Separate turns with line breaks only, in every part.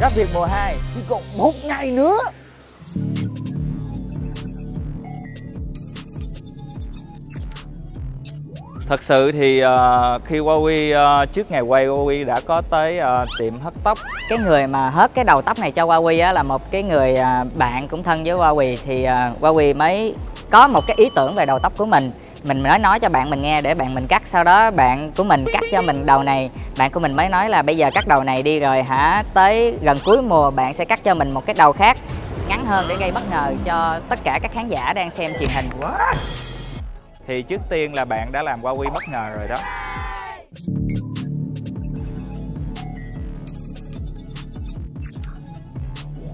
Rap Việt mùa 2 chỉ còn một ngày nữa. Thật sự thì uh, khi Huawei uh, trước ngày quay Huawei đã có tới uh, tiệm hớt tóc.
Cái người mà hớt cái đầu tóc này cho Huawei á, là một cái người uh, bạn cũng thân với Huawei Thì uh, Huawei mới có một cái ý tưởng về đầu tóc của mình mình mới nói cho bạn mình nghe để bạn mình cắt sau đó bạn của mình cắt cho mình đầu này. Bạn của mình mới nói là bây giờ cắt đầu này đi rồi hả? Tới gần cuối mùa bạn sẽ cắt cho mình một cái đầu khác. Ngắn hơn để gây bất ngờ cho tất cả các khán giả đang xem truyền hình.
Thì trước tiên là bạn đã làm Huawei bất ngờ rồi đó.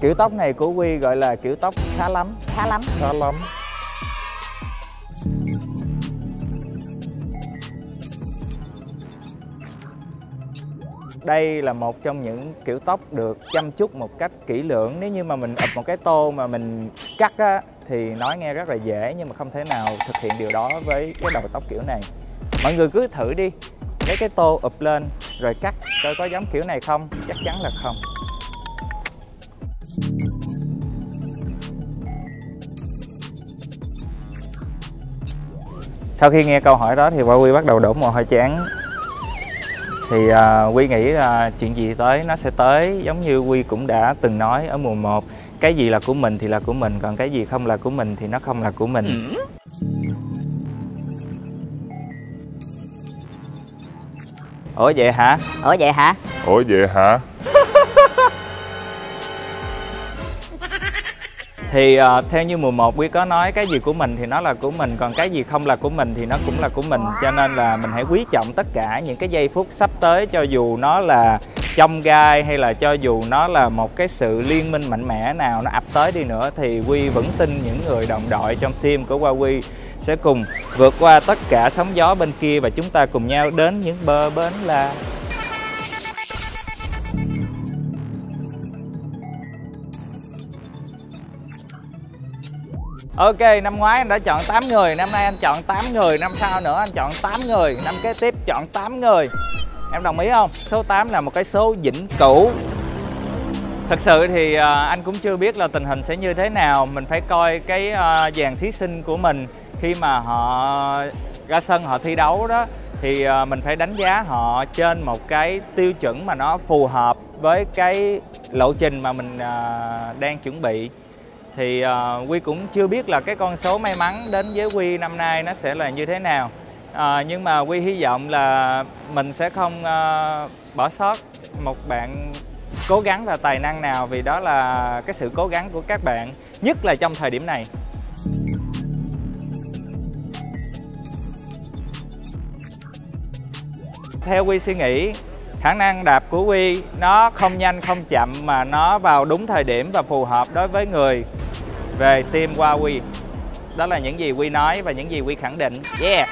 Kiểu tóc này của Quy gọi là kiểu tóc khá lắm.
Khá lắm.
Khá lắm đây là một trong những kiểu tóc được chăm chút một cách kỹ lưỡng. Nếu như mà mình ập một cái tô mà mình cắt á, thì nói nghe rất là dễ, nhưng mà không thể nào thực hiện điều đó với cái đầu tóc kiểu này. Mọi người cứ thử đi, lấy cái tô ụp lên rồi cắt coi có giống kiểu này không, chắc chắn là không. Sau khi nghe câu hỏi đó thì Hoa Quy bắt đầu đổ mồ hôi chán thì uh, Quy nghĩ uh, chuyện gì tới nó sẽ tới giống như Quy cũng đã từng nói ở mùa 1 cái gì là của mình thì là của mình còn cái gì không là của mình thì nó không là của mình ừ. Ủa vậy hả?
Ủa vậy hả?
Ủa vậy hả?
Thì uh, theo như mùa 1 Quy có nói cái gì của mình thì nó là của mình còn cái gì không là của mình thì nó cũng là của mình. Cho nên là mình hãy quý trọng tất cả những cái giây phút sắp tới cho dù nó là trong gai hay là cho dù nó là một cái sự liên minh mạnh mẽ nào nó ập tới đi nữa thì Quy vẫn tin những người đồng đội trong team của Huawei sẽ cùng vượt qua tất cả sóng gió bên kia và chúng ta cùng nhau đến những bờ bến là Ok, năm ngoái anh đã chọn 8 người, năm nay anh chọn 8 người, năm sau nữa anh chọn 8 người, năm kế tiếp chọn 8 người. Em đồng ý không? Số 8 là một cái số vĩnh cửu. Thật sự thì à, anh cũng chưa biết là tình hình sẽ như thế nào, mình phải coi cái à, dàn thí sinh của mình khi mà họ ra sân họ thi đấu đó thì à, mình phải đánh giá họ trên một cái tiêu chuẩn mà nó phù hợp với cái lộ trình mà mình đang chuẩn bị thì uh, Quy cũng chưa biết là cái con số may mắn đến với Quy năm nay nó sẽ là như thế nào. Uh, nhưng mà Quy hy vọng là mình sẽ không uh, bỏ sót một bạn cố gắng và tài năng nào vì đó là cái sự cố gắng của các bạn nhất là trong thời điểm này. Theo Quy suy nghĩ khả năng đạp của Quy nó không nhanh không chậm mà nó vào đúng thời điểm và phù hợp đối với người về team Huawei. Đó là những gì Quy nói và những gì Quy khẳng định. Yeah.